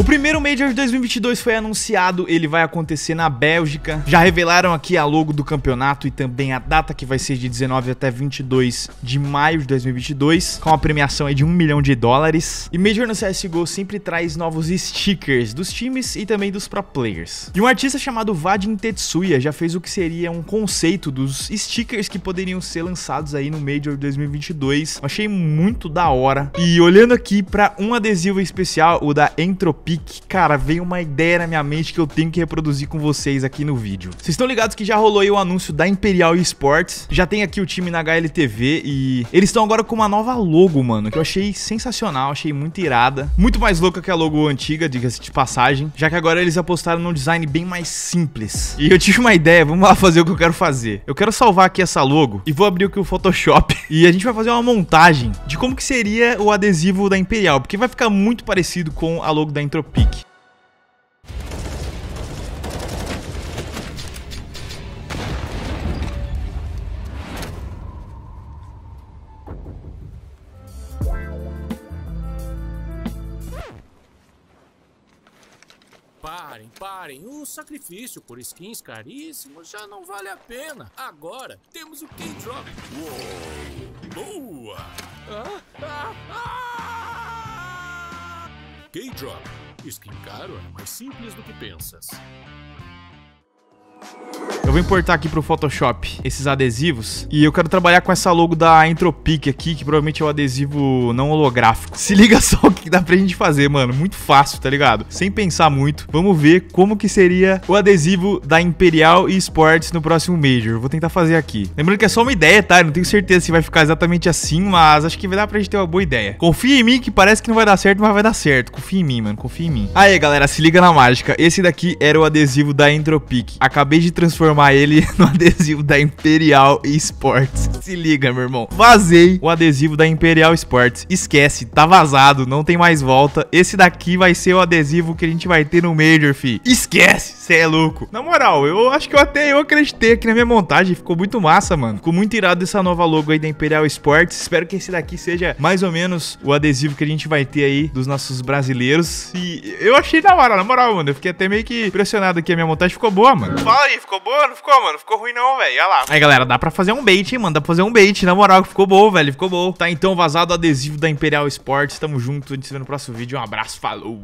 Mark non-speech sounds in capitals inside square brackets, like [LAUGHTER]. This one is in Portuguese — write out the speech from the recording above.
O primeiro Major de 2022 foi anunciado, ele vai acontecer na Bélgica. Já revelaram aqui a logo do campeonato e também a data que vai ser de 19 até 22 de maio de 2022, com a premiação aí de 1 milhão de dólares. E Major no CSGO sempre traz novos stickers dos times e também dos pro players. E um artista chamado Vadin Tetsuya já fez o que seria um conceito dos stickers que poderiam ser lançados aí no Major 2022. Eu achei muito da hora. E olhando aqui para um adesivo especial, o da Entropia cara, veio uma ideia na minha mente que eu tenho que reproduzir com vocês aqui no vídeo. Vocês estão ligados que já rolou aí o anúncio da Imperial Esports, já tem aqui o time na HLTV e eles estão agora com uma nova logo, mano, que eu achei sensacional, achei muito irada. Muito mais louca que a logo antiga, diga-se de passagem, já que agora eles apostaram num design bem mais simples. E eu tive uma ideia, vamos lá fazer o que eu quero fazer. Eu quero salvar aqui essa logo e vou abrir aqui o Photoshop [LAUGHS] e a gente vai fazer uma montagem de como que seria o adesivo da Imperial, porque vai ficar muito parecido com a logo da Intro Entropic. Parem, parem. O sacrifício por skins caríssimos já não vale a pena. Agora temos o K-Drop. Boa! Ah, ah, ah! K-Drop Skin é mais simples do que pensas. Eu vou importar aqui pro Photoshop esses adesivos e eu quero trabalhar com essa logo da Entropic aqui, que provavelmente é o um adesivo não holográfico. Se liga [LAUGHS] só o que dá pra gente fazer, mano. Muito fácil, tá ligado? Sem pensar muito. Vamos ver como que seria o adesivo da Imperial Esports no próximo Major. Vou tentar fazer aqui. Lembrando que é só uma ideia, tá? Eu não tenho certeza se vai ficar exatamente assim, mas acho que vai dar pra gente ter uma boa ideia. Confia em mim que parece que não vai dar certo, mas vai dar certo. Confia em mim, mano. Confia em mim. Aí, galera, se liga na mágica. Esse daqui era o adesivo da Entropic. Acabei de transformar transformar ele [LAUGHS] no adesivo da Imperial Esports. Se liga, meu irmão. Vazei o adesivo da Imperial Sports. Esquece, tá vazado, não tem mais volta. Esse daqui vai ser o adesivo que a gente vai ter no Major, fi. Esquece, cê é louco. Na moral, eu acho que eu até eu acreditei aqui na minha montagem. Ficou muito massa, mano. Ficou muito irado essa nova logo aí da Imperial Sports. Espero que esse daqui seja mais ou menos o adesivo que a gente vai ter aí dos nossos brasileiros. E eu achei da hora, na moral, mano. Eu fiquei até meio que impressionado aqui. A minha montagem ficou boa, mano. Fala aí, ficou boa? Não ficou, mano? Ficou ruim não, velho. Olha lá. Aí, galera, dá pra fazer um bait, hein, mano? Dá pra fazer um bait. Na moral, ficou bom, velho. Ficou bom. Tá, então, vazado o adesivo da Imperial Sports. Tamo junto. A gente se vê no próximo vídeo. Um abraço. Falou.